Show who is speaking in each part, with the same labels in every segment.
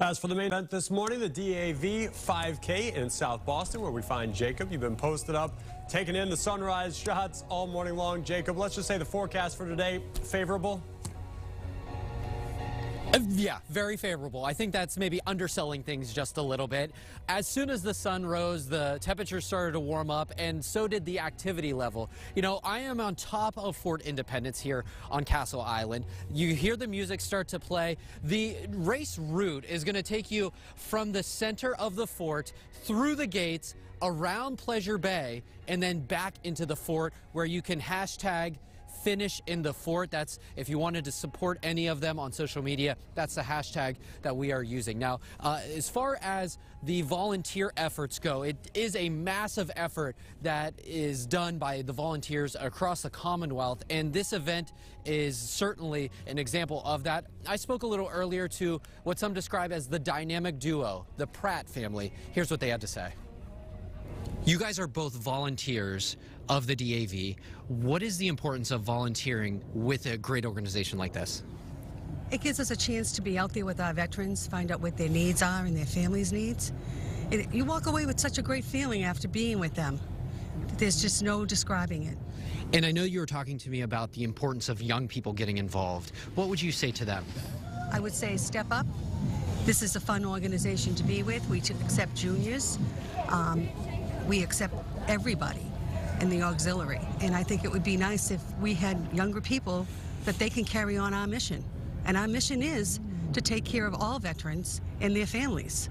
Speaker 1: As for the main event this morning, the DAV 5K in South Boston, where we find Jacob. You've been posted up, taking in the sunrise shots all morning long. Jacob, let's just say the forecast for today, favorable?
Speaker 2: Uh, yeah, very favorable. I think that's maybe underselling things just a little bit. As soon as the sun rose, the temperature started to warm up, and so did the activity level. You know, I am on top of Fort Independence here on Castle Island. You hear the music start to play. The race route is going to take you from the center of the fort through the gates, around Pleasure Bay, and then back into the fort where you can hashtag finish in the fort. That's if you wanted to support any of them on social media, that's the hashtag that we are using. Now, uh, as far as the volunteer efforts go, it is a massive effort that is done by the volunteers across the Commonwealth, and this event is certainly an example of that. I spoke a little earlier to what some describe as the dynamic duo, the Pratt family. Here's what they had to say. You guys are both volunteers of the DAV. What is the importance of volunteering with a great organization like this?
Speaker 3: It gives us a chance to be out there with our veterans, find out what their needs are and their families' needs. It, you walk away with such a great feeling after being with them. There's just no describing it.
Speaker 2: And I know you were talking to me about the importance of young people getting involved. What would you say to them?
Speaker 3: I would say step up. This is a fun organization to be with. We accept juniors. Um, we accept everybody in the auxiliary. And I think it would be nice if we had younger people that they can carry on our mission. And our mission is to take care of all veterans and their families.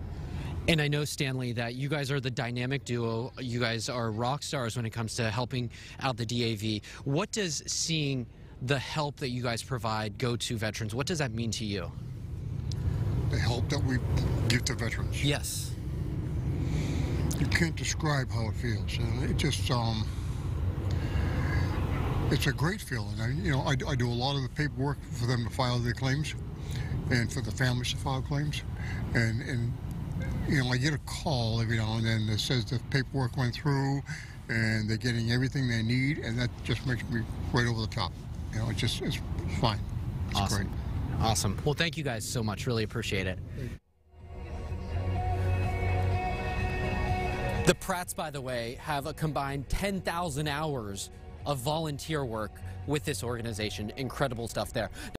Speaker 2: And I know, Stanley, that you guys are the dynamic duo. You guys are rock stars when it comes to helping out the DAV. What does seeing the help that you guys provide go to veterans, what does that mean to you?
Speaker 4: The help that we give to veterans.
Speaker 2: Yes
Speaker 4: you can't describe how it feels. it just, um, it's a great feeling. I, you know, I, I, do a lot of the paperwork for them to file their claims, and for the families to file claims, and and you know, I get a call every now and then that says the paperwork went through, and they're getting everything they need, and that just makes me right over the top. You know, it's just it's fine. It's
Speaker 2: awesome.
Speaker 4: great.
Speaker 2: Awesome. Well, thank you guys so much. Really appreciate it. The Pratts, by the way, have a combined 10,000 hours of volunteer work with this organization. Incredible stuff there.